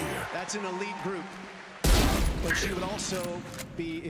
here. That's an elite group. But she would also be